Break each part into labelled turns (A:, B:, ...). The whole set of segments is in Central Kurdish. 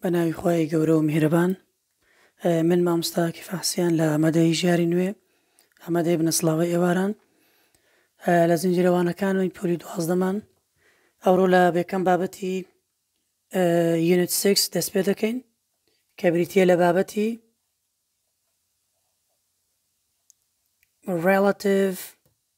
A: بەناوی خوای گەورە و میهرەبان من مامۆستا ئاکیف ئەحسیان لە ئامادەیی ژیاری نوێ ئامادەی بنەسڵاوی ئێواران لە زنجیرەوانەکانەوەی پۆلی دوازدەمان ئەوڕۆ لە بێکەم بابەتی یونت سکس دەست پێ دەکەین کە بریتە لە بابەتی relative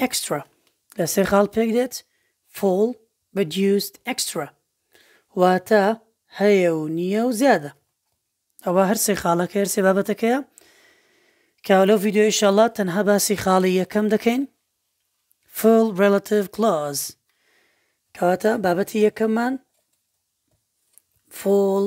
A: ئێکسترا، لە سێ خاڵ پێک دێت، Full، Reduced، Extra، واتە هەیە و نییە و زیادە. ئەوە هەر سێ خاڵەکە هەر سێ بابەتەکەیە کە لەو ڤیدیۆ ئیشاڵڵا تەنها باسی خاڵی یەکەم دەکەین Full Relative Clause کەواتە بابەتی یەکەممان Full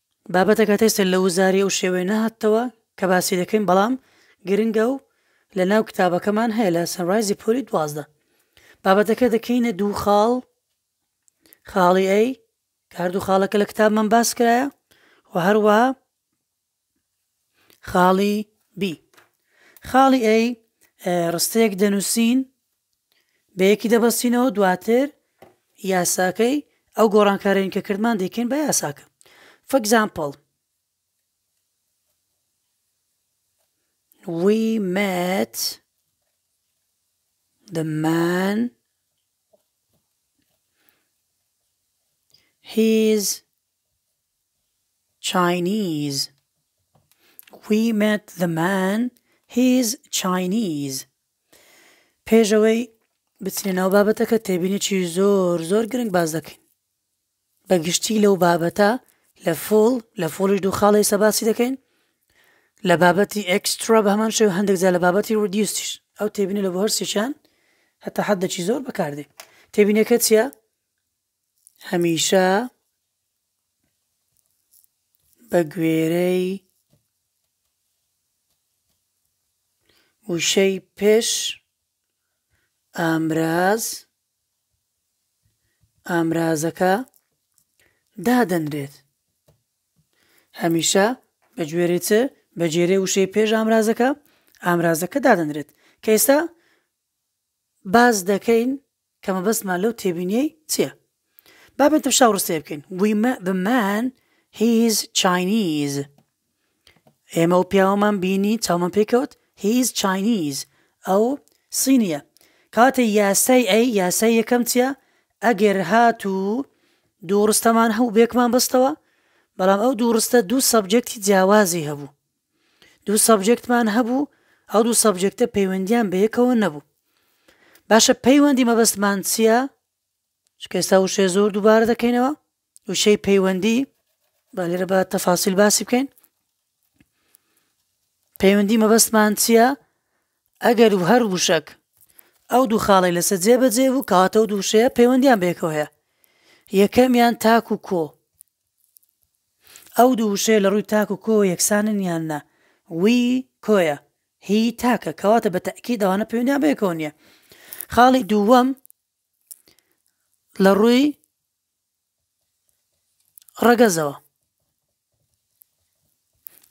A: بابەتەکە تا ئیستا لە وزاری ئەو شێوەیە نەهاتتەوە کە باسی دەکەین بەڵام گرنگە و لە ناو کتابەکەمان هەیە لە سەنڕایزی پۆلی دوازدە بابەتەکە دەکەینە دوو خاڵ خاڵی ئەی کاردوو خاڵەکە لە کتابمان باس کرایە و هەروەها خاڵی B خاڵی A ڕستەیەک دەنووسین بە یەکی دەبەستینەوە دواتر یاساکەی ئەو گۆڕانکارین کە کردمان دەکەین بە یاساکە فەگزامپڵ we met the man his Chinese We met the man, he's Chinese پێش ئەوەی بچینە ناو بابەتەکە تێبینێکی زۆر زۆر گرنگ باس دەکەین بە گشتی لەو بابەتە لە فۆڵ لە فۆڵیش دوو خاڵی سەباسی دەکەین لە بابەتی ئەکسترا بە هەمان شێو هەندێک جا لە بابەتی ڕدیوستیش ئەو تێبینی لە بۆ هەرسێکیان هەتا حەدەکی زۆر بەکاردێ تێبینەکە چییە؟ هەمیشە بە گوێرەی وشەی پێش ئامراز ئامرازەکە دادەنرێت هەمیشە بە گوێرێت بە جێرەی وشەی پێش ئامرازەکە ئامرازەکە دادەنرێت کە ئێستا باس دەکەین کە مەبەستمان لەو تێبینیەی چیە با بێتم شاو ڕستەیە بکەین وی مە بمان هیز چاینیز ئێمە و پیاوەمان بینی چاومە پێکەوت هیز چاینیز ئەو سینیە کاتێ یاسای ئەی یاسای یەکەم چیە ئەگەر هات و دوو ڕستەمان هەوو بێکمان بەستەوە بەڵام ئەو دوو ڕستە دوو سەبجەکتی جیاوازی هەبوو دوو سەبجێکتمان هەبوو ئەو دوو سەبجێکتە پەیوەندیان بە یەکەوە نەبوو باشە پەیوەندی مەبەستمان چییە شکێستا وشێ زۆر دووبارە دەکەینەوە وشەی پەیوەندی با لێرە بە تەفاسیل باسی بکەین پەیوەندی مەبەستمان چییە ئەگەر و هەر وشک ئەو دوو خاڵی لەسەر جێبەجێ بوو کاتە و دووشەیە پەیوەندیان بێکەوەیە یەکەمیان تاک و کۆ ئەو دوو وشەیە لە ڕووی تاک و کۆوە یەکسانن یان نا؟ وی، کۆیە، هی، تاکە، کەواتە بە تەئکید ئەوانە پەیوەندیان بە یەکەوە نییە. خاڵی دووەم، لە ڕووی ڕەگەزەوە.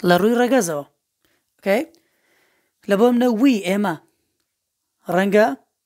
A: لە ڕووی ڕەگەزەوە. ئۆکەی؟ لە بۆ منە وی، ئێمە، ڕەنگە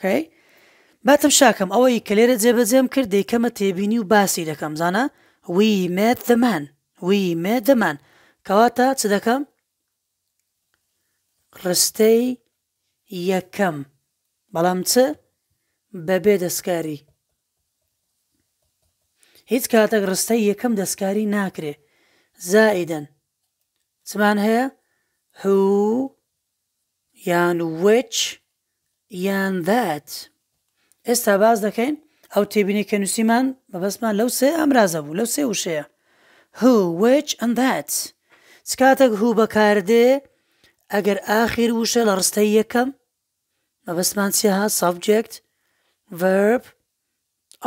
A: ئۆکەی با تمشا کەم ئەوەی کە لێرە جێبەجێم کرد دەیکەمە تێبینی و باسی دەکەم زانا We met the man We met the man کەواتە چ دەکەم ڕستەی یەکەم بەڵام چ بەبێ دەستکاری هیچ کاتێک ڕستەی یەکەم دەستکاری ناکرێ زائیدەن چمان هەیە هو یان which یان that ئێستا باس دەکەین ئەو تێبینی کە نووسیمان مەبەستمان لەو سێ ئامرازە بوو لەو سێ وشەیە who which and that چ کاتێک هو بەکاردێ ئەگەر ئاخیر وشە لە ڕستەی یەکەم مەبەستمان چی ها subject verb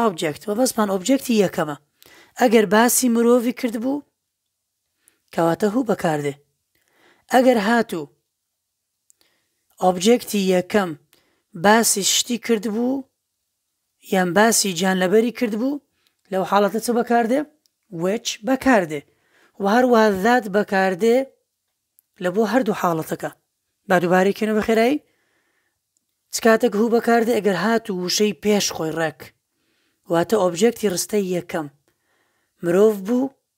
A: object مەبەستمان ئۆبجێکتی یەکەمە ئەگەر باسی مرۆڤی کردبوو کەواتە هو بەکاردێ ئەگەر هاتوو ئۆبجێکتی یەکەم باسی شتی کردبوو یان باسی گیانلەبەری کردبوو لەو حاڵەتە چ بەکاردێ وچ بەکاردێ و هەروە ذات بەکاردێ لە بۆ هەردوو حاڵەتەکە با دووبارێکێنە بە خێرایی چ کاتێک هو بەکاردێ ئەگەر هات و وشەی پێش خۆی ڕێک واتە ئۆبجێکتی ڕستەی یەکەم مرۆڤ بوو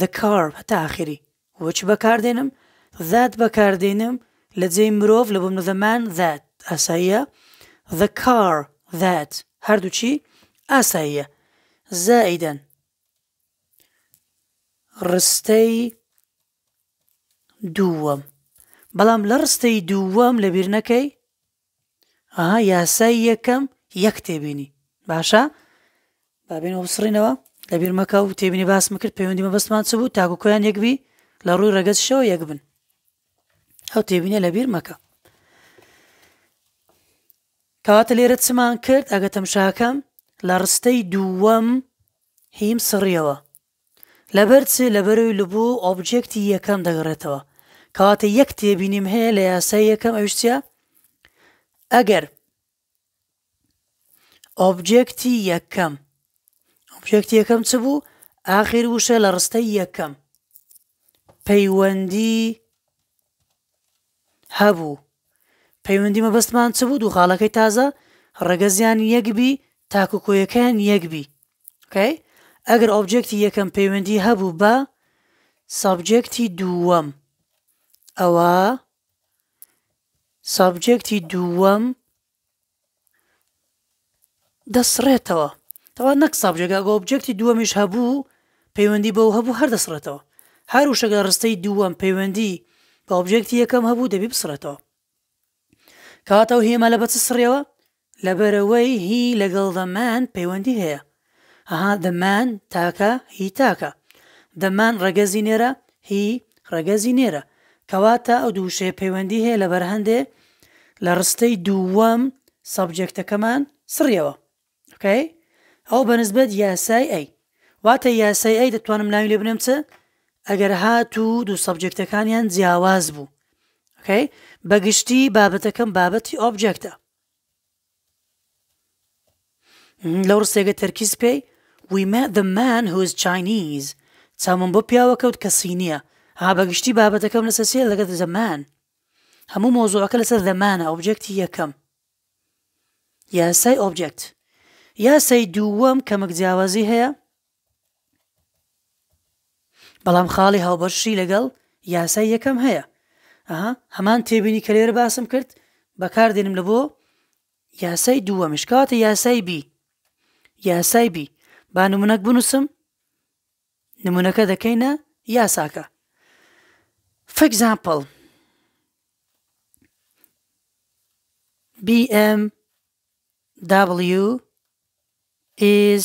A: the car هەتا ئاخری which بەکاردێنم that بەکاردێنم لە جێی مرۆڤ لە بۆمنە the man that ئاساییە the car that هەردووچی ئاساییە زائیدەن ڕستەی دووەم بەڵام لە ڕستەی دووەم لەبیر نەکەی ئەها یاسای یەکەم یەک تێبینی باشە با بێنەوە بسڕینەوە لەبیر مەکە و تێبینی باسم کرد پەیوەندی مەبەستمان چ بوو تاکو کۆیان یەکبی لە ڕووی ڕێگەزشەوە یەک بن ئەو تێبینە لەبیر مەکە کەواتە لێرە چمان کرد ئەگە تەمشاکەم لە ڕستەی دووەم هیم سڕیەوە لەبەر چ؟ لەبەرئەوەی لە بۆ ئۆبجێکتی یەکەم دەگەڕێتەوە کەواتە یەک تێبینیم هەیە لە یاسای یەکەم ئەوش چیە ئەگەر ئۆبجێکتی یەکەم ئۆبجێکتی یەکەم چ بوو ئاخیر وشە لە ڕستەی یەکەم پەیوەندی هەبوو پەیوەندی مەبەستمان چ بوو دوو خاڵەکەی تازە ڕەگەزیان یەکبی تاکو کۆیەکەیان یەکبی کەی ئەگەر ئۆبجێکتی یەکەم پەیوەندی هەبوو بە سابجێکتی دووەم ئەوە سابجێکتی دووەم دەسڕێتەوە ئەوە نەک سابجێکە ئەگە ئۆبجێکتی دووەمیش هەبوو پەیوەندی بەو هەبوو هەر دەسڕێتەوە هەر وشەگە ڕستەی دووەم پەیوەندی بە ئۆبجێکتی یەکەم هەبوو دەبی بسڕێتەوە کاتەوە هێمە لە بەچ سڕێەوە لەبەرەوەی هی لەگەڵ دەمان پەیوەندی هەیە ئەها دە مان تاکە هی تاکە دە مان ڕەگەزی نێرە هی ڕەگەزی نێرە کەواتە ئەو دوو وشەیە پەیوەندی هەیە لەبەر هەندێ لە ڕستەی دووەم سەبجێکتەکەمان سڕیەوە ئۆکەی ئەو بەنسبەت یاسای ئەی واتە یاسای ئەی دەتوانم ناوی لێ بنێم چ ئەگەر هاتوو دوو سەبجێکتەکانیان جیاواز بوو ئۆکەی بەگشتی بابەتەکەم بابەتی ئۆبجێکتە لەو ڕستەگە تەرکیز پێی We met the man who is Chinese چاومم بۆ پیاوە کەوت کە سینیە ها بەگشتی بابەتەکەم لەسەر سێ لەگە زەمان هەموو مۆزوعەکە لەسەر زەمانە ئۆبجێکتی یەکەم یاسای ئۆبجێکت یاسای دووەم کەمەک جیاوازی هەیە بەڵام خاڵی هاوبەششی لەگەڵ یاسای یەکەم هەیە. ئەها هەمان تێبینی کە لێرە باسم کرد بەکار دێنم لە بۆ یاسای دووەمیش کاتە یاسای بی یاسای بی با نمونەک بنووسم نمونونەکە دەکەینە یاساکە فەگزامپل BMW is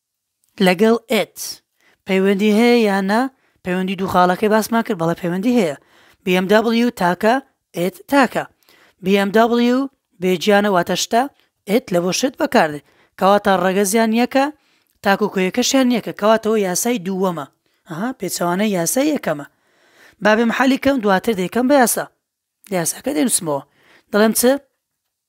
A: لەگەڵ ئێت پەیوەندی هەیە یان نا پەیوەندی دوو خاڵەکەی باسمان کرد بەڵێ پەیوەندی هەیە بی ئێم دەبڵیو تاکە ئێت تاکە بی ئێم دەبڵیو بێجیانە واتە شتە ئێت لە بۆ شت بەکاردێ کەواتە ڕەگەزیان یەکە تاکو کۆیەکەشیان یەکە کەواتەوە یاسای دووەمە ئەها پێچەوانە یاسای یەکەمە بابێ محلی کەم دواتر دەیکەم بە یاسا لە یاساکە دەنووسمەوە دەڵێم چ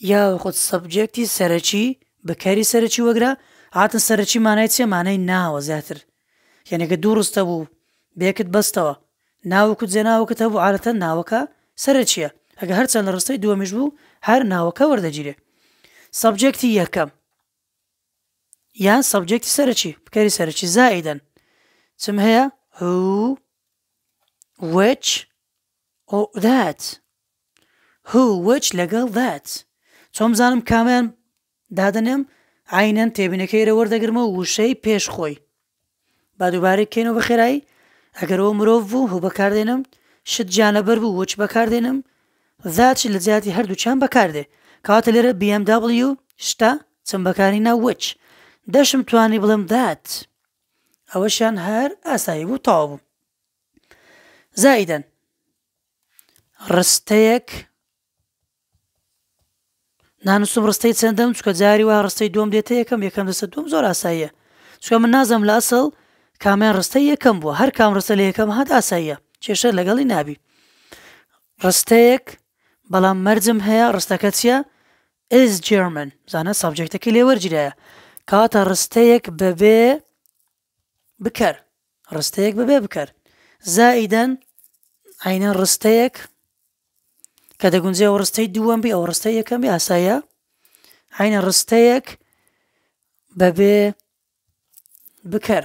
A: یاخود سەبجێکتی سەرەکی بە کەری سەرەکی وەگرە، عادەتەن سەرەکی مانای چییە؟ مانای ناوە زیاتر. یانی ئەگەر دوو ڕستە بوو بەیەکت بەستەوە، ناوک و جێناوکت هەبوو عادەتەن ناوەکە سەرەکییە، ئەگەر هەر چەند ڕستەی دووەمیش بوو هەر ناوەکە وەردەگیرێ. سەبجێکتی یەکەم یان سەبجێکتی سەرەکی بە کەری سەرەکی زائیدەن چم هەیە؟ هو which or that هوو وچ لەگەڵ دات چۆن بزانم کامیان دادەنێم عەینەن تێبینەکەی ئێرە وەردەگرمەوە وشەی پێش خۆی با دووبارەی کەینەوە بەخێرایی ئەگەر ئەو مرۆڤ بوو هو بەکاردێنم شت جانەبەر بوو وچ بەکاردێنم ذاتش لە جیاتی هەردووچیان بەکاردێ کەواتە لێرە BMW شتە چم بەکاری نا وچ دەشم توانی بڵێم دات ئەوەشیان هەر ئاسایی بوو تەواو بوو زائیدەن ڕستەیەک نانوسم ڕستەی چەندەم چکە جاری وا ڕستەی دوم دێتە یەکەم یەکەم دەسە دوم زۆر ئاساییە چکە من نازم لە ئەسڵ کامیان ڕستە یەکەم بووە هەر کام ڕستە لە یەکەم هات ئاساییە کێشە لەگەڵی نابی ڕستەیەک بەڵام مەرجم هەیە ڕستەکە چییە ئز جێرمن زانە سابجێکتەکە لێوەرجرایە کاتە ڕستەیەک بەبێ بکەر، ڕستەیەک بەبێ بکەر. زائیدا، عەینەن ڕستەیەک کە دەگونجێ ئەو ڕستەی دووەم بێ ئەو ڕستەی یەکەم بێ ئاسایە عینە ڕستەیەک بەبێ بکەر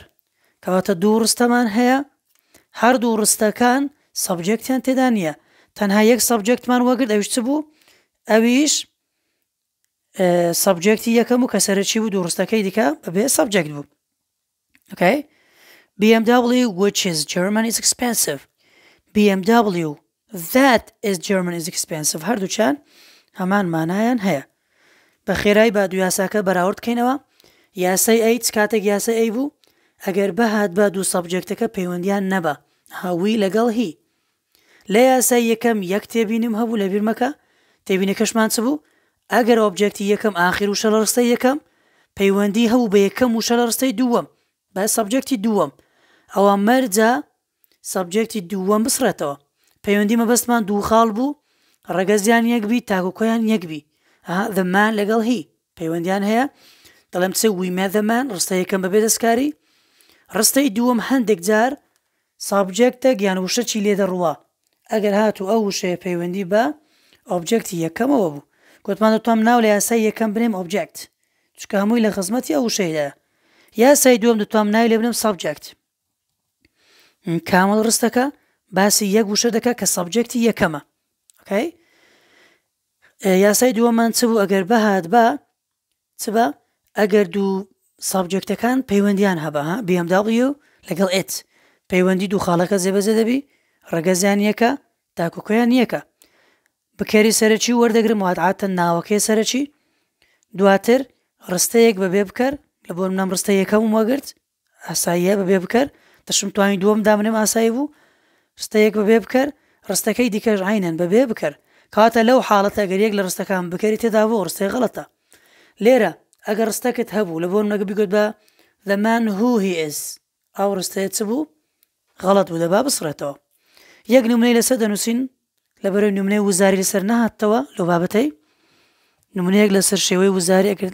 A: کەواتە دوو ڕستەمان هەیە هەردوو ڕستەکان سەبجێکتیان تێدا نییە تەنها یەک سەبجێکتمان وەگرت ئەوش چ بوو ئەویش سەبجێکتی یەکەم و کە سەرچی بوو دووڕستەکەی دیکە بەبێ سەبجێکت بوو ئۆکەی BMW which is German is expensive BMW that is German is expensive هەردووچان هەمان مانایان هەیە بە خێرای با دو یاساکە بەراورد کەینەوە یاسای ئەیت کاتێک یاسا ئەی بوو ئەگەر بەهات بە دوو سەبجێکتەکە پەیوەندیان نەبە هاوی لەگەڵ هی لە یاسای یەکەم یەک تێبینیم هەبوو لەبیر مەکە تێبینەکەشمان چ بوو ئەگەر ئۆبجێکتی یەکەم ئاخیر وشە لە ڕستەی یەکەم پەیوەندی هەبوو بە یەکەم وشە لە ڕستەی دووەم بە سەبجێکتی دووەم ئەوە مەرجە سەبجێکتی دووەم بسڕێتەوە پەیوەندی مەبەستمان دوو خاڵ بوو ڕەگەزیان یەک بی تاکوکۆیان یەک بی the man لەگەڵ هی پەیوەندیان هەیە دەڵێم چ وی مێ the man ڕستە یەکەم بەبێ دەستکاری ڕستەی دووەم هەندێک جار سابجێکتەک یان وشە چی لێ دەڕوا؟ ئەگەر هاتوو ئەو وشەیە پەیوەندی بە ئۆبجێکتی یەکەمەوە بوو، گۆتمان دەتوانم ناو لە یاسای یەکەم بنێم ئۆبجێکت، چونکە هەمووی لە خزمەتی ئەو وشەیدایە. یاسای دووەم دەتوانم ناوی لێ بنێم سابجێکت. کامل ڕستەکە باسی یەک وشە دەکا کە سابجێکتی یەکەمە. ئۆکەی؟ یاسای دووەمان چ بوو ئەگەر بهات بە چ بە ئەگەر دوو سابجێکتەکان پەیوەندیان هەبا ها BMW لەگەڵ ئێت پەیوەندی دوو خاڵەکە جێبەجێ دەبی ڕەگەزیان یەکە تاکوکۆیان یەکە بکەری سەرەکی وەردەگرم واتعاتە ناوەکەی سەرەکی دواتر ڕستەیەک بەبێ بکەر لە بۆ منەم ڕستە یەکەم وەگرت ئاساییە بەبێ بکەر، ترشم توانی دووەم دامنێم ئاسایی بوو، ڕستەیەک بەبێ بکەر، ڕستەکەی دیکەش عەینەن بەبێ بکەر. کەواتە لەو حاڵەتە گەر یەک لە ڕستەکان بکەری تێدا بوو، ڕستەی غەڵەتە. لێرە ئەگەر ڕستەکت هەبوو، لە بۆ نمونەگە بیگوت بە The man who he is، ئەو ڕستەیە چ بوو؟ غەڵەت بوو، دەبا بسڕێتەوە. یەک نمونەی لەسەر دەنووسین، لەبەرئەوەی نمونەی وزاری لەسەر نەهاتتەوە لەو بابەتەی، نمونەیەک لەسەر شێوەی وزاری ئەگەر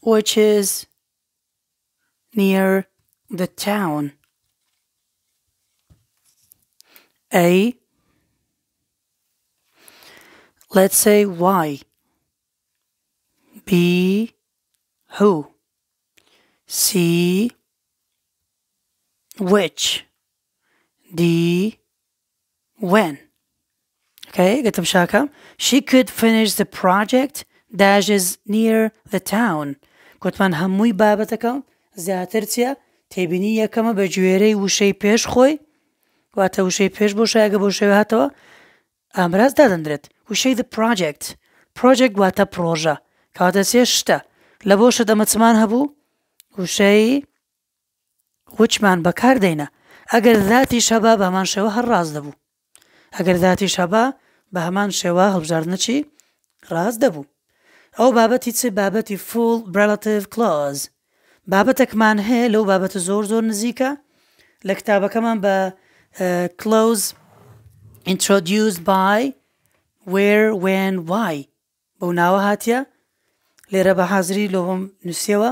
A: which is near the town a let's say y b who c which دی وێن کەی گەتم شاکەم شی کود فنش زە پراجێکت داژز نیر زە تاون گوتمان هەمووی بابەتەکە زیاتر چیە تێبینی یەکەمە بە گوێرەی وشەی پێش خۆی واتە وشەی پێش بۆ شایگە بۆ شێوێ هاتەوە ئامراز دادەندرێت وشەی زە پراجێکت پرۆژێک واتە پرۆژە کاتە سێ شتە لە بۆ شت ئەمە چمان هەبوو وشەی وچمان بەکار دەینا ئەگەر زاتیش هەبا بەهەمان شێوە هەر ڕاست دەبوو ئەگەر زاتیش هەبا بەهەمان شێوە هەڵبژاردنەچی ڕاست دەبوو ئەو بابەتی چ بابەتی فوڵ برالەتیڤ کلۆز بابەتەکمان هەیە لەو بابەتە زۆر زۆر نزیکە لە کتابەکەمان بە کلۆز introduced by where when why بەو ناوە هاتیە لێرە بە حازری لۆ بۆم نووسیەوە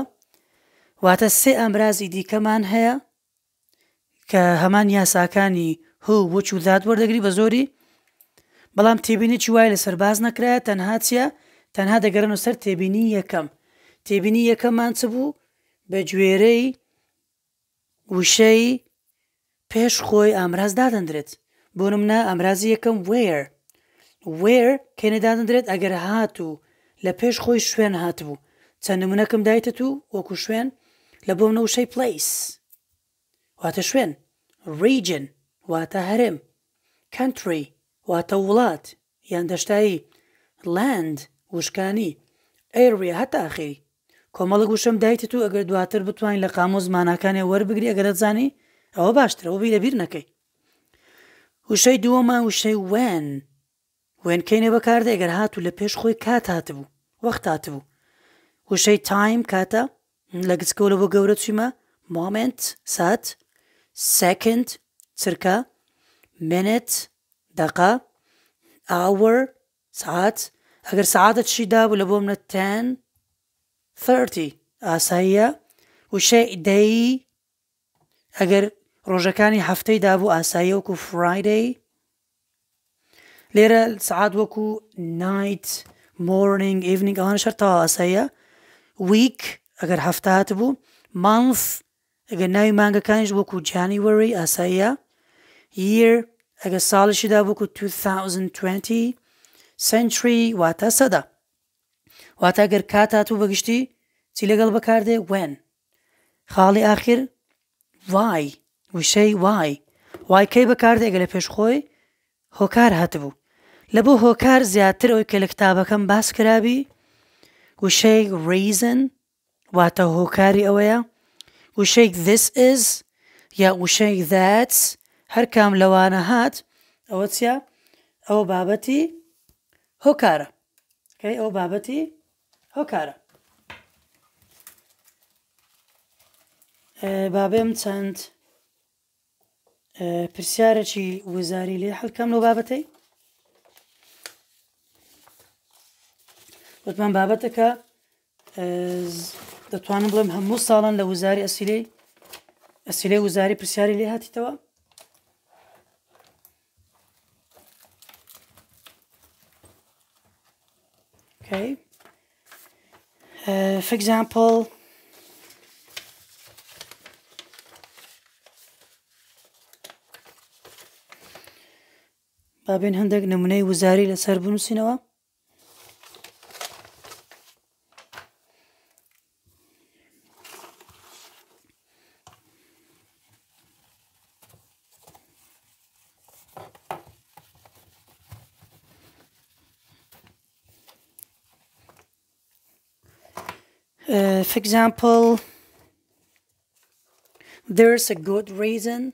A: واتە سێ ئامرازی دیکەمان هەیە کە هەمان یاساکانی هو وچ و ذات وەردەگری بە زۆری بەڵام تێبینی چی وای لەسەر باز نەکرایە تەنها چیە تەنها دەگەرن و سەر تێبینی یەکەم تێبینی یەکەمان چ بوو بە گوێرەی وشەی، پێش خۆی ئامراز دادەندرێت، بۆ نمونە ئامرازی یەکەم Where، وێر، کەینە دادەندرێت ئەگەر هات و لە پێش خۆی شوێن هاتبوو، چەند نمونەکم دایتە تو وەکو شوێن، لە بۆ منە وشەی، Place، واتە شوێن، Region، واتە هەرێم، Country، واتە وڵات، یان دەشتایی، Land، وشکانی، Area، هەتا ئاخیری. کۆمەڵک وشەم دایتت و ئەگەر دواتر بتوانی لە قاموس ماناکانیان وەربگری ئەگەر ئەتزانی ئەوە باشترە بۆ بی لەبیر نەکەی. وشەی دووەمان وشەی When، When کەینێ بەکاردێ ئەگەر هاتوو لە پێش خۆی کات هاتبوو، وەخت هاتبوو. وشەی Time، کاتە، لە گچکەوە بۆ گەورە چوویمە، Moment، سات، Second، چرکە، Minute، دەقە، Hour، سەعات، ئەگەر سەعاتە چی دابوو لە بۆم لە Ten، Thirty، ئاساییە، وشەی Day، ئەگەر ڕۆژەکانی هەفتەی دابوو ئاساییە وەکو فرایدەی لێرە سعات وەکو نایت مۆرننگ ئیڤننگ ئەوان شەر تەوا ئاساییە ویک ئەگەر هەفتات بوو مانف ئەگەر ناوی مانگەکانیش وەکو جانی وەری ئاساییە یر ئەگەر ساڵیشیدا وەکو 2020 سنتری واتە سەدا واتە گەر کاتات و بەگشتی چی لەگەڵ بەکاردێ وێن خاڵی ئاخیر وای وشەی وای وای کەی بەکاردێگە لە پێش خۆی هۆکار هاتبوو لە بۆ هۆکار زیاتر ئەوی کە لە کتابەکەم باس کرابی وشەی ریزن واتە هۆکاری ئەوەیە وشەی this is یا وشەی that's هەر کام لەوانە هات ئەوە چیە ئەوە بابەتی هۆکارە کەی ئەو بابەتی هۆکارە بابێم چەند پرسیارەی وزاری لێ حلکەم لەو بابەتەی وتمان بابەتەکە دەتوانم بڵێم هەموو ساڵان لە وزاری ئەسیلی ئەسیلی وزاری پرسیاری لێ هاتیتەوە Okay. Uh, for example, بابێن هەندێک نمونەی وزاری لەسەر بنووسینەوە example, there's a good reason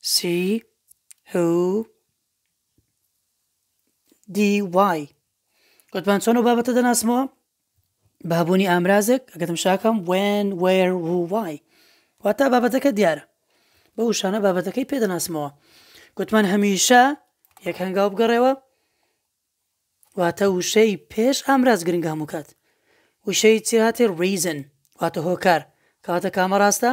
A: سی هو دی وای گوتمان چۆن و بابەتە دەناسمەوە بە هەبوونی ئامرازێک ئەگەتم شاکەم وێن وێر وای واتا بابەتەکە دیارە بە وشانە بابەتەکەی پێ دەناسمەوە گوتمان هەمیشە یەک هەنگاو بگەڕێەوە واتە وشەی پێش ئامراز گرنگ هەموو کات وشەی چێهاتێ ڕیزن واتە هۆکار کاتە کامە ڕاستە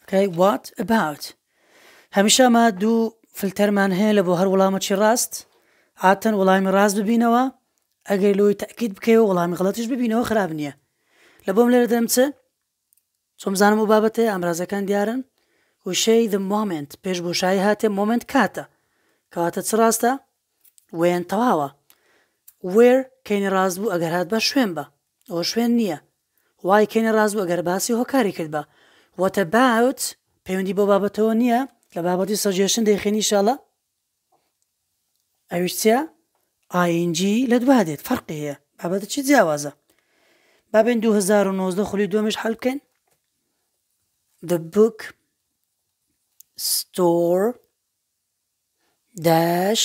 A: ئۆکەی وات ئەباوت هەمیشە ئەمە دوو فلتەرمان هەیە لە بۆ هەر وڵامەکی ڕاست عاتەن وڵامی ڕاست ببینەوە ئەگەر لۆی تاکیت بکەیەوە وڵامی غڵەتیش ببینەوە خراپ نییە لە بۆم لێرە دەم چ چۆم زانم و بابەتێ ئامرازەکان دیارن وشەی the moment پێش بۆ شای هاتێ مۆمنت کاتە کەواتە چ ڕاستە وێن تەواوە وێر کەینی ڕاست بوو ئەگەر هات بە شوێن بە ئەوە شوێن نیە وای کەی نەڕاست بوو گەر باسی هۆکاری کردبا What about پەیوەندی بەو بابەتەوە نییە لە بابەتی سەجێشن دەیخێن ئیشاڵە ئەویش چیە ئاینجی لە دوا دێت فەرقی هەیە بابەتە چی جیاوازە بابێن 2009 خولی دومش حل بکەین The book store dash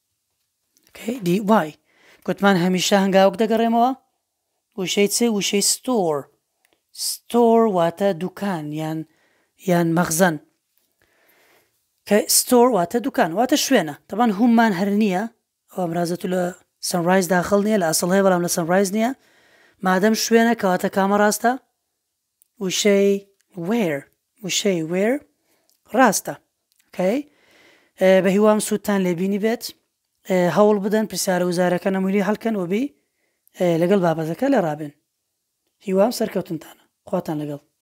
A: KDY، گوتمان هەمیشە هەنگاوەک دەگەڕێمەوە، وشەی چ؟ وشەی ستۆر، Store، واتە دوکان یان یان مەخزەن، Store، واتە دوکان واتە شوێنە، تەبعەن هوم مان هەر نییە، ئەو ئامرازە تو لە سەنڕایز داخڵ نییە، لە ئەسڵ هەیە بەڵام لە سەنڕایز نییە، مادەم شوێنە کەواتە کامە ڕاستە؟ وشەی where وشەی where ڕاستە کەی بەهیوام سوودتان لێبینی بێت هەوڵ بدەن پرسیارە وزارەکە نەمولی هەڵکەن وبی لەگەڵ بابەتەکە لە ڕابن هیوام سەرکەوتنتانە خواتان لەگەڵ